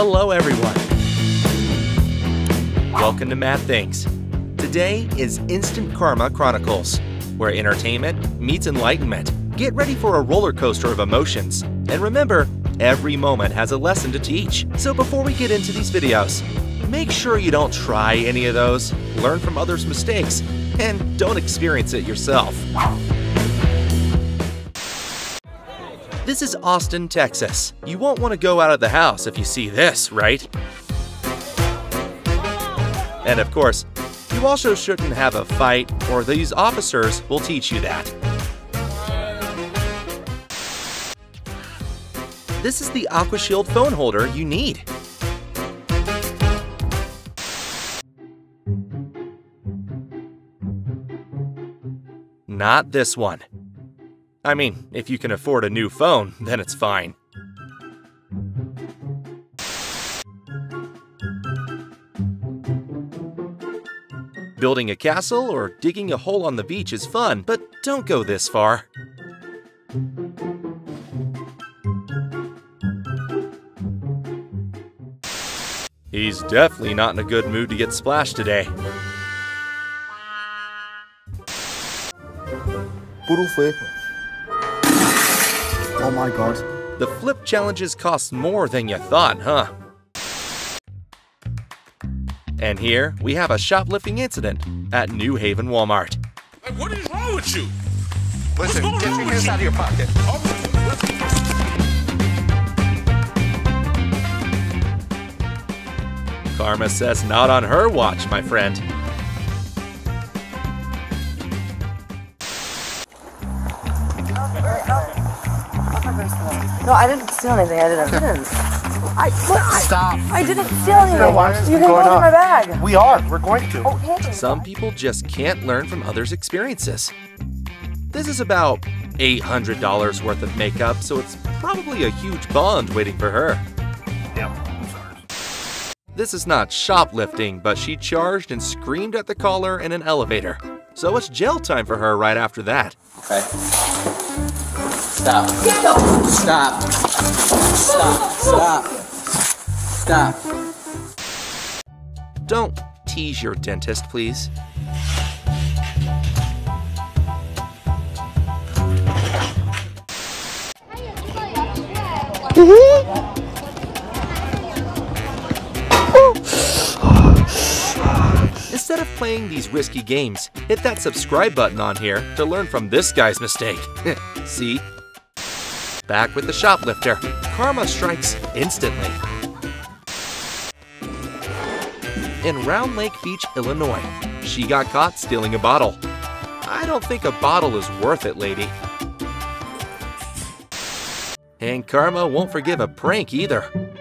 Hello, everyone. Welcome to Mad Things. Today is Instant Karma Chronicles, where entertainment meets enlightenment. Get ready for a roller coaster of emotions. And remember, every moment has a lesson to teach. So before we get into these videos, make sure you don't try any of those, learn from others' mistakes, and don't experience it yourself. This is Austin, Texas. You won't want to go out of the house if you see this, right? And of course, you also shouldn't have a fight, or these officers will teach you that. This is the AquaShield phone holder you need. Not this one. I mean, if you can afford a new phone, then it's fine. Building a castle or digging a hole on the beach is fun, but don't go this far. He's definitely not in a good mood to get splashed today. Puro um flip. Oh my god. The flip challenges cost more than you thought, huh? And here we have a shoplifting incident at New Haven Walmart. Like, what is wrong with you? Listen, What's going get your hands you? out of your pocket. All right, let's- Karma says not on her watch, my friend. No, I didn't steal anything. I didn't. I didn't. I, what, I, Stop. I didn't steal anything. Why you it can going look in my bag. We are. We're going to. Okay. Some people just can't learn from others' experiences. This is about $800 worth of makeup, so it's probably a huge bond waiting for her. This is not shoplifting, but she charged and screamed at the caller in an elevator. So it's jail time for her right after that. Okay. Stop. Stop. Stop. Stop. Stop. Don't tease your dentist, please. Mm-hmm. Instead of playing these risky games, hit that subscribe button on here to learn from this guy's mistake. See? Back with the shoplifter. Karma strikes instantly. In Round Lake Beach, Illinois, she got caught stealing a bottle. I don't think a bottle is worth it, lady. And Karma won't forgive a prank either. It's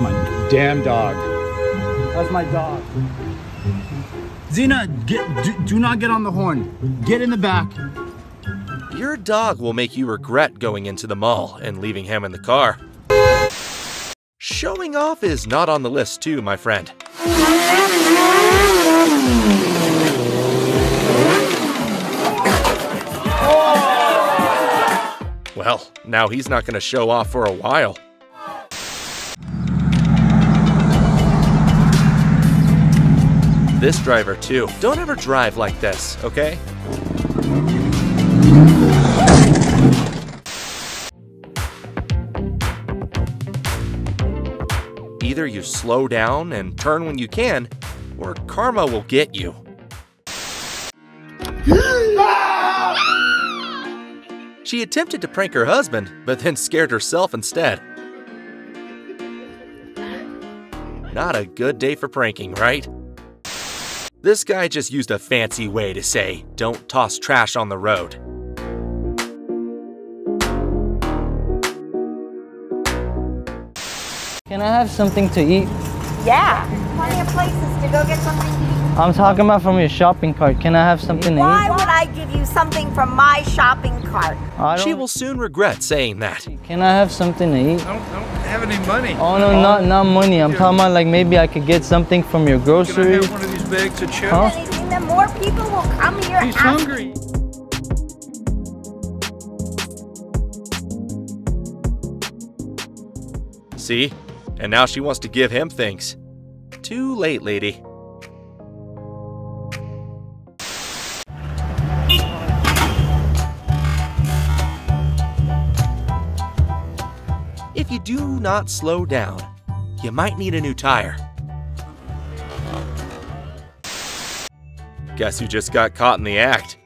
my damn dog. That's my dog. Zena, get, do, do not get on the horn. Get in the back. Your dog will make you regret going into the mall and leaving him in the car. Showing off is not on the list, too, my friend. Well, now he's not going to show off for a while. This driver, too. Don't ever drive like this, okay? Either you slow down and turn when you can, or karma will get you. She attempted to prank her husband, but then scared herself instead. Not a good day for pranking, right? This guy just used a fancy way to say, don't toss trash on the road. Can I have something to eat? Yeah, plenty of places to go get something to eat. I'm talking about from your shopping cart. Can I have something to eat? Why would I give you something from my shopping cart? She will soon regret saying that. Can I have something to eat? I don't, I don't have any money. Oh no, not not money. I'm talking about like maybe I could get something from your grocery. Can I groceries. have one of these bags of chips? Huh? Anything, then more people will come here. He's after- hungry. See? And now she wants to give him things. Too late, lady. If you do not slow down, you might need a new tire. Guess who just got caught in the act?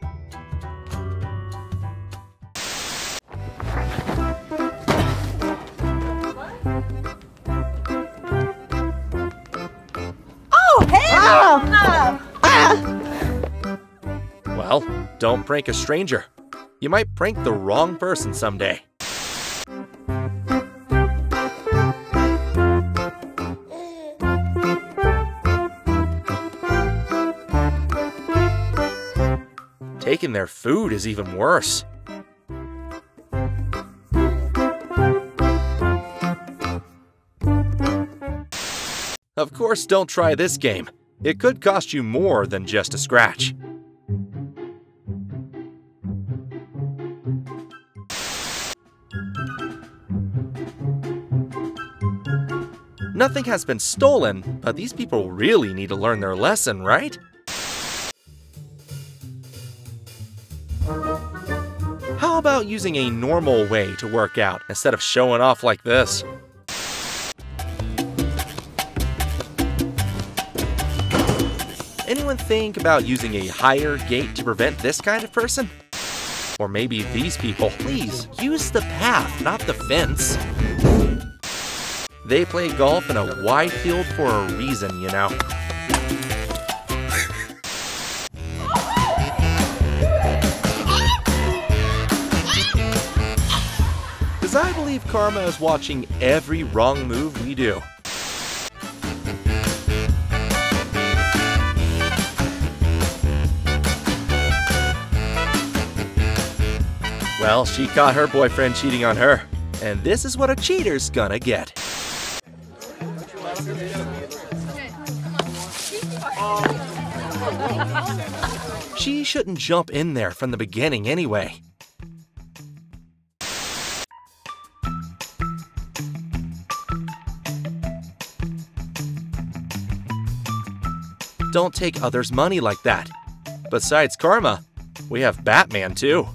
Don't prank a stranger. You might prank the wrong person someday. Taking their food is even worse. Of course, don't try this game. It could cost you more than just a scratch. Nothing has been stolen, but these people really need to learn their lesson, right? How about using a normal way to work out instead of showing off like this? Anyone think about using a higher gate to prevent this kind of person? Or maybe these people. Please, use the path, not the fence. They play golf in a wide field for a reason, you know. Because I believe Karma is watching every wrong move we do. Well, she caught her boyfriend cheating on her. And this is what a cheater's gonna get. She shouldn't jump in there from the beginning anyway. Don't take others' money like that. Besides Karma, we have Batman too.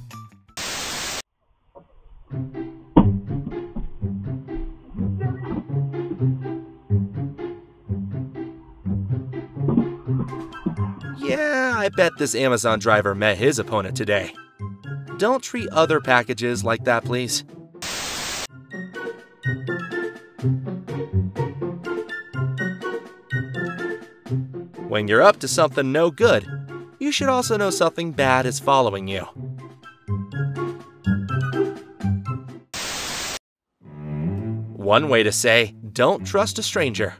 I bet this Amazon driver met his opponent today. Don't treat other packages like that, please. When you're up to something no good, you should also know something bad is following you. One way to say, don't trust a stranger.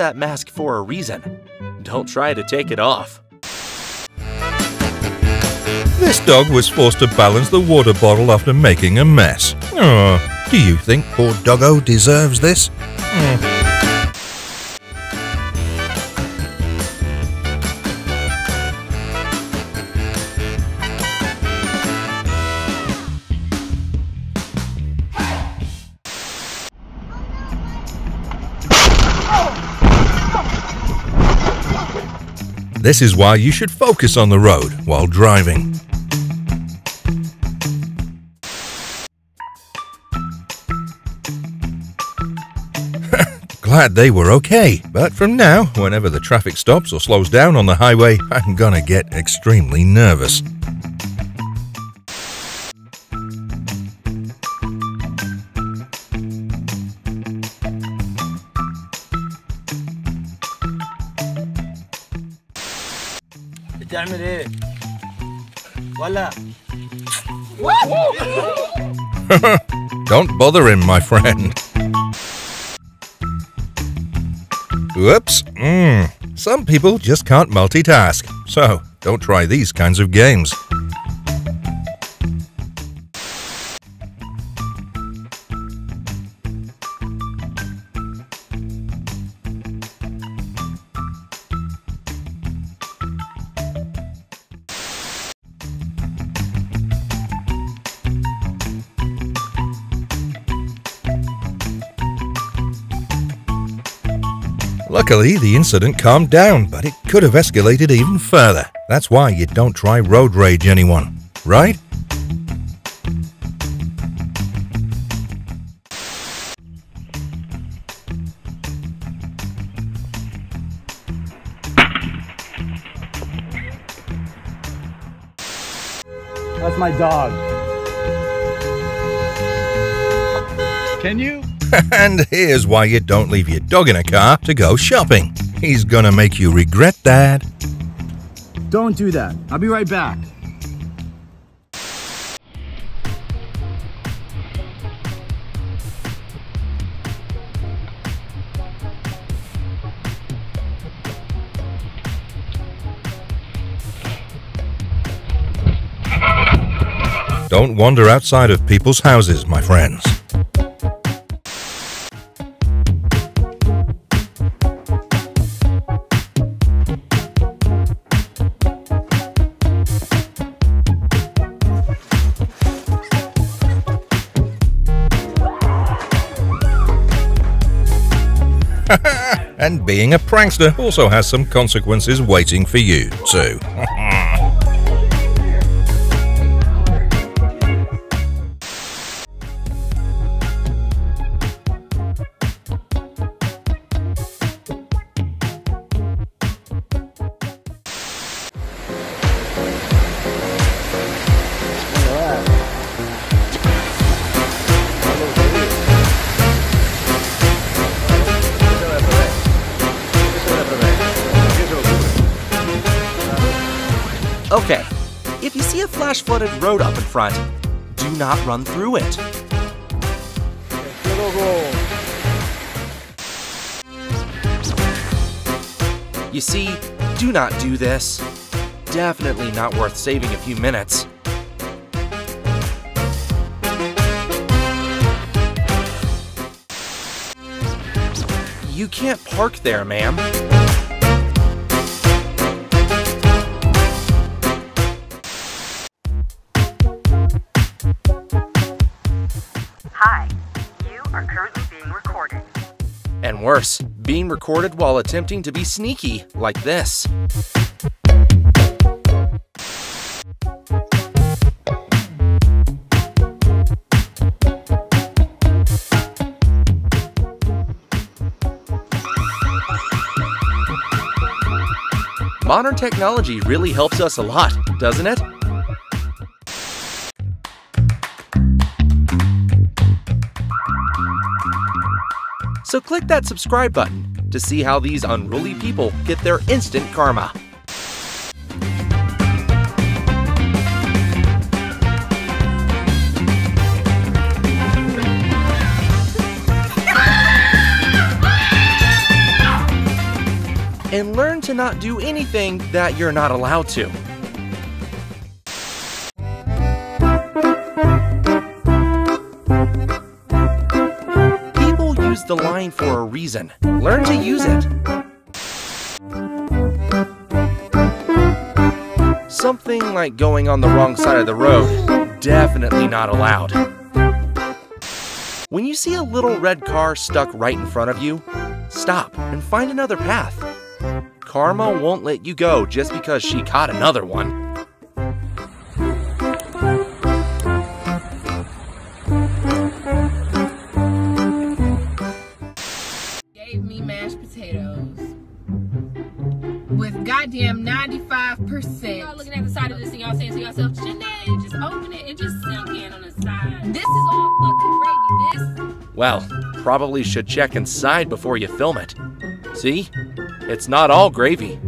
That mask for a reason. Don't try to take it off. This dog was forced to balance the water bottle after making a mess. Oh, do you think poor doggo deserves this? Hmm. This is why you should focus on the road while driving. Glad they were okay, but from now, whenever the traffic stops or slows down on the highway, I'm gonna get extremely nervous. Don't bother him, my friend. Whoops. Mm. Some people just can't multitask, so don't try these kinds of games. Luckily, the incident calmed down, but it could have escalated even further. That's why you don't try road rage anyone, right? That's my dog. Can you? and here's why you don't leave your dog in a car to go shopping. He's gonna make you regret that. Don't do that. I'll be right back. Don't wander outside of people's houses, my friends. And being a prankster also has some consequences waiting for you, too. flash flooded road up in front, do not run through it. You see, do not do this. Definitely not worth saving a few minutes. You can't park there, ma'am. Worse, being recorded while attempting to be sneaky, like this. Modern technology really helps us a lot, doesn't it? So click that subscribe button to see how these unruly people get their instant karma. And learn to not do anything that you're not allowed to. The line for a reason. Learn to use it. Something like going on the wrong side of the road, definitely not allowed. When you see a little red car stuck right in front of you, stop and find another path. Karma won't let you go just because she caught another one. 95%. Y'all looking at the side of this and y'all saying to yourself, Janae, just open it and just sink in on the side. This is all fucking gravy. This Well, probably should check inside before you film it. See? It's not all gravy.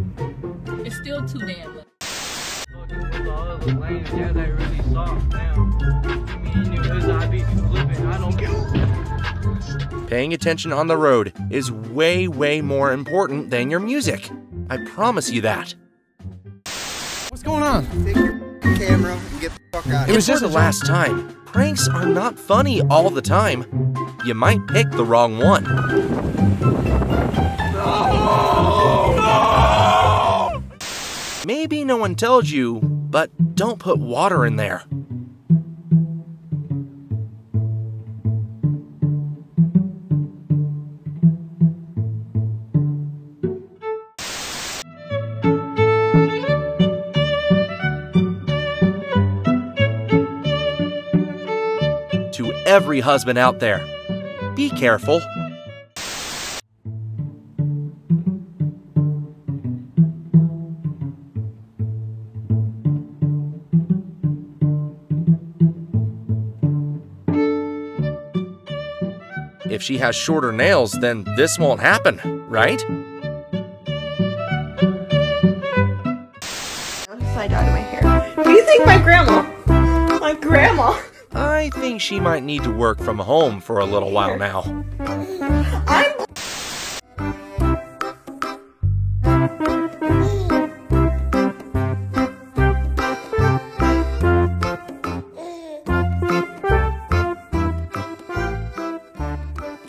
is still too damn much. Paying attention on the road is way, way more important than your music. I promise you that. What's going on? Take your camera and get the fuck out It was just the last time. Pranks are not funny all the time. You might pick the wrong one. Maybe no one tells you, but don't put water in there. Every husband out there. Be careful. If she has shorter nails, then this won't happen, right? Slide out of my hair. Do you think my grandma? My grandma. I think she might need to work from home for a little while now. I'm.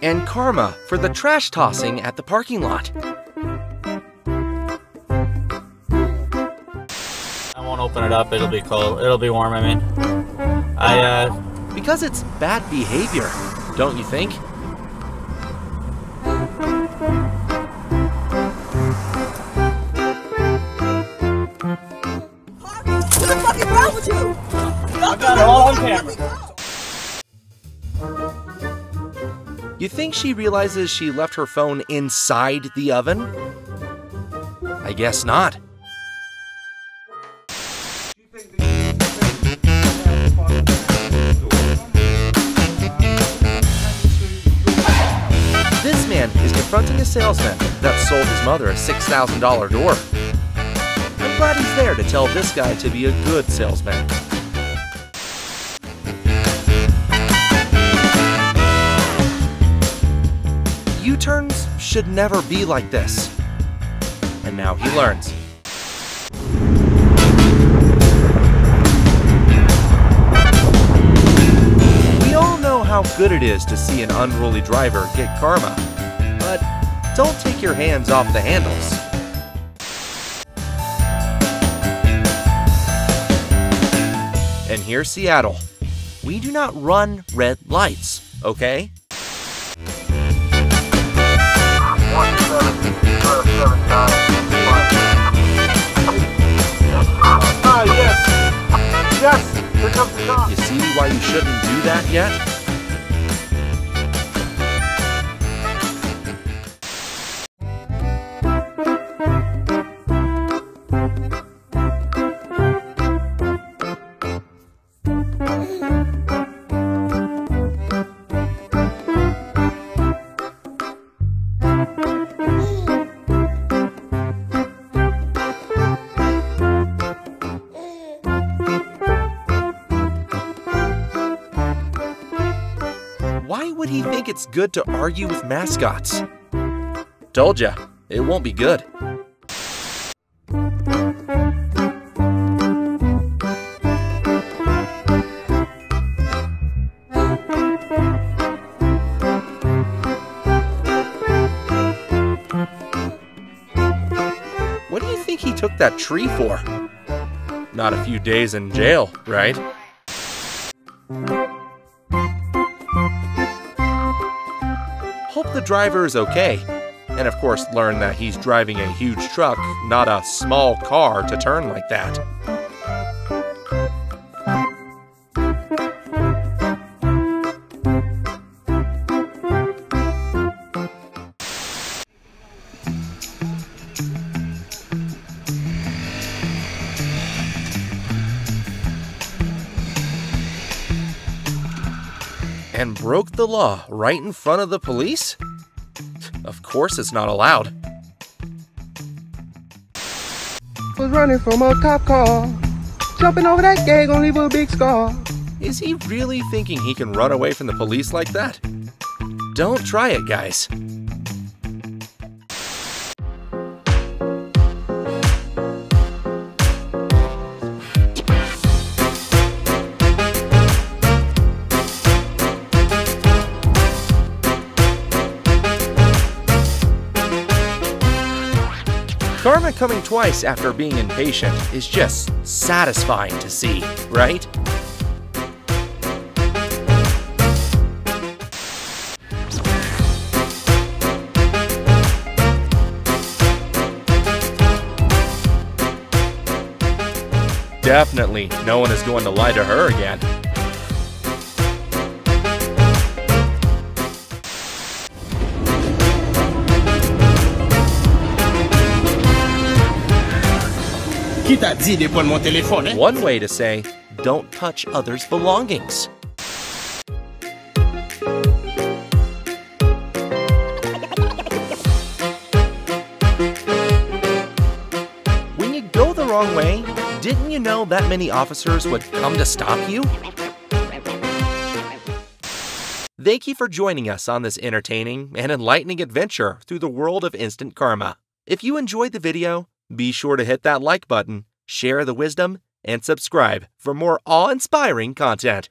And karma for the trash tossing at the parking lot. I won't open it up. It'll be cold. It'll be warm. I mean, I uh. Because it's bad behavior, don't you think? What the fuck is wrong with you? I got it all on camera. You think she realizes she left her phone inside the oven? I guess not. Confronting a salesman that sold his mother a $6,000 door. I'm glad he's there to tell this guy to be a good salesman. U-turns should never be like this. And now he learns. We all know how good it is to see an unruly driver get karma, don't take your hands off the handles. And here's Seattle. We do not run red lights, okay? Ah, yes. Yes, here comes the cop. You see why you shouldn't do that yet? It's good to argue with mascots? Told ya, it won't be good. What do you think he took that tree for? Not a few days in jail, right? Driver is okay. And of course, learn that he's driving a huge truck, not a small car, to turn like that. And broke the law right in front of the police? Of course it's not allowed. Was running from a cop car. Jumping over that gate gonna leave a big scar. Is he really thinking he can run away from the police like that? Don't try it, guys. Karma coming twice after being impatient is just satisfying to see, right? Definitely, no one is going to lie to her again. Qui t'a dit de prendre mon téléphone, hein? One way to say, don't touch others' belongings. When you go the wrong way, didn't you know that many officers would come to stop you? Thank you for joining us on this entertaining and enlightening adventure through the world of instant karma. If you enjoyed the video, be sure to hit that like button, share the wisdom, and subscribe for more awe inspiring content.